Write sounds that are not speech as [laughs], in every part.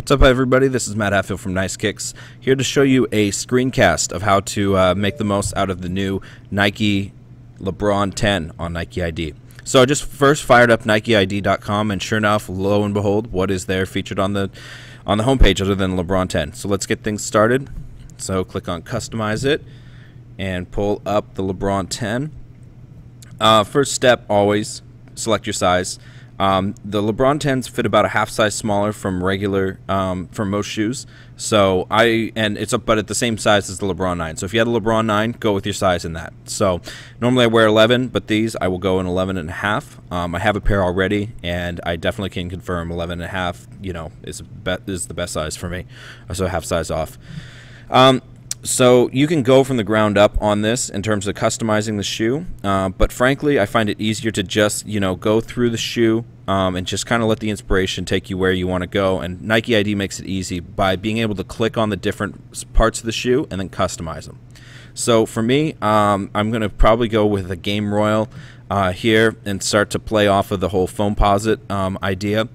What's up, everybody? This is Matt Hatfield from Nice Kicks, here to show you a screencast of how to uh, make the most out of the new Nike LeBron 10 on Nike ID. So I just first fired up NikeID.com, and sure enough, lo and behold, what is there featured on the on the homepage other than LeBron 10? So let's get things started. So click on Customize It, and pull up the LeBron 10. Uh, first step, always select your size. Um, the LeBron 10s fit about a half size smaller from regular um, from most shoes. So I and it's up, but at the same size as the LeBron 9. So if you had a LeBron 9, go with your size in that. So normally I wear 11, but these I will go in 11 and a half. Um, I have a pair already, and I definitely can confirm 11 and a half. You know, is is the best size for me. So half size off. Um, so you can go from the ground up on this in terms of customizing the shoe, uh, but frankly, I find it easier to just you know go through the shoe um, and just kind of let the inspiration take you where you want to go. And Nike ID makes it easy by being able to click on the different parts of the shoe and then customize them. So for me, um, I'm going to probably go with a Game Royal uh, here and start to play off of the whole Foamposite um, idea.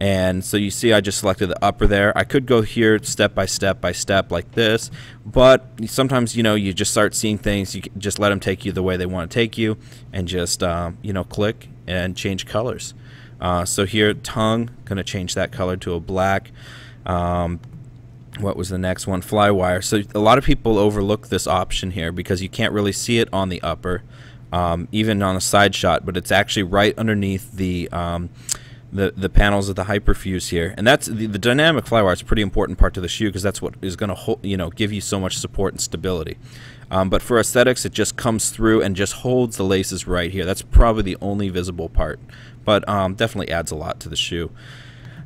And so you see I just selected the upper there. I could go here step by step by step like this, but sometimes, you know, you just start seeing things, you just let them take you the way they want to take you and just, uh, you know, click and change colors. Uh, so here, tongue, going to change that color to a black. Um, what was the next one? Flywire. So a lot of people overlook this option here because you can't really see it on the upper, um, even on a side shot, but it's actually right underneath the um, the, the panels of the hyperfuse here. And that's the, the dynamic flywire is a pretty important part to the shoe because that's what is going to hold you know give you so much support and stability. Um, but for aesthetics, it just comes through and just holds the laces right here. That's probably the only visible part, but um, definitely adds a lot to the shoe.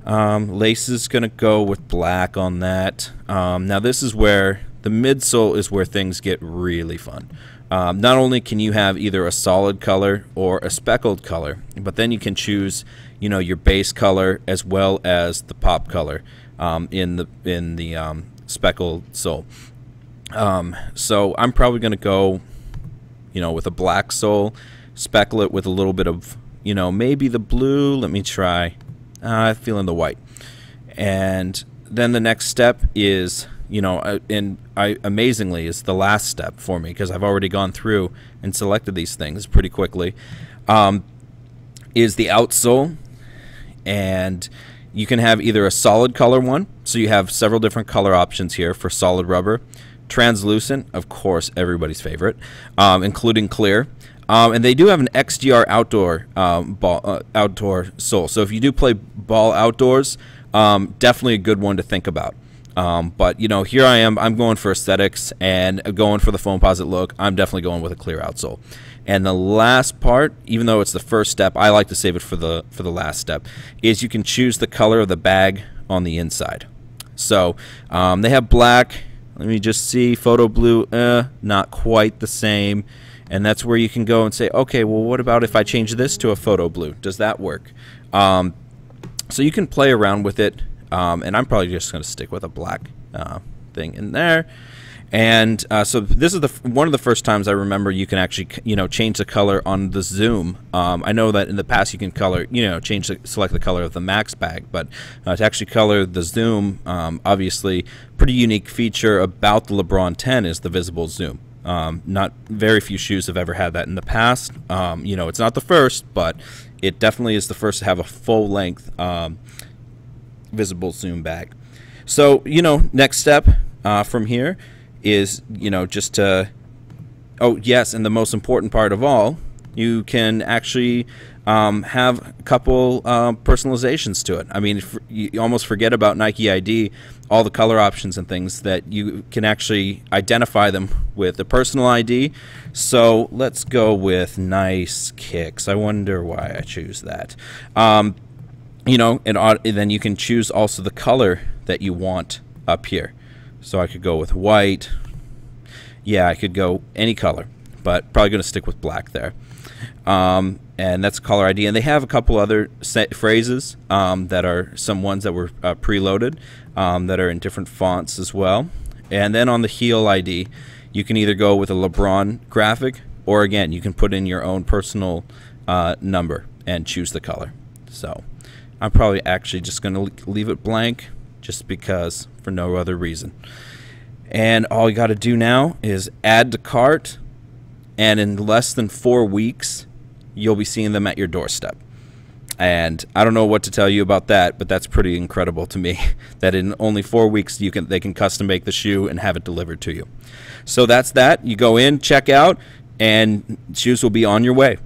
Um, lace is going to go with black on that. Um, now this is where the midsole is where things get really fun. Um, not only can you have either a solid color or a speckled color, but then you can choose, you know, your base color as well as the pop color um, in the in the um, speckled sole. Um, so I'm probably going to go, you know, with a black sole, speckle it with a little bit of, you know, maybe the blue. Let me try. Uh, feeling the white, and then the next step is you know, uh, and I amazingly is the last step for me because I've already gone through and selected these things pretty quickly. Um, is the outsole, and you can have either a solid color one, so you have several different color options here for solid rubber, translucent, of course, everybody's favorite, um, including clear. Um, and they do have an XDR outdoor um, ball, uh, outdoor sole. So if you do play ball outdoors, um, definitely a good one to think about. Um, but you know, here I am. I'm going for aesthetics and going for the Foamposite look. I'm definitely going with a clear outsole. And the last part, even though it's the first step, I like to save it for the for the last step. Is you can choose the color of the bag on the inside. So um, they have black. Let me just see photo blue. Eh, not quite the same. And that's where you can go and say, okay, well, what about if I change this to a photo blue? Does that work? Um, so you can play around with it. Um, and I'm probably just going to stick with a black uh, thing in there. And uh, so this is the one of the first times I remember you can actually you know change the color on the zoom. Um, I know that in the past you can color you know change the, select the color of the max bag, but uh, to actually color the zoom, um, obviously pretty unique feature about the LeBron 10 is the visible zoom. Um, not very few shoes have ever had that in the past. Um, you know, it's not the first, but it definitely is the first to have a full length um, visible zoom bag. So, you know, next step uh, from here is, you know, just to, oh, yes, and the most important part of all, you can actually um, have a couple uh, personalizations to it. I mean, you almost forget about Nike ID, all the color options and things that you can actually identify them with the personal ID. So let's go with nice kicks. I wonder why I choose that. Um, you know, and, and then you can choose also the color that you want up here. So I could go with white. Yeah, I could go any color, but probably going to stick with black there. Um, and that's color ID. And they have a couple other phrases um, that are some ones that were uh, preloaded um, that are in different fonts as well. And then on the heel ID, you can either go with a LeBron graphic or again, you can put in your own personal uh, number and choose the color. So. I'm probably actually just going to leave it blank just because, for no other reason. And all you got to do now is add to cart, and in less than four weeks, you'll be seeing them at your doorstep. And I don't know what to tell you about that, but that's pretty incredible to me. [laughs] that in only four weeks you can they can custom make the shoe and have it delivered to you. So that's that. You go in, check out, and shoes will be on your way.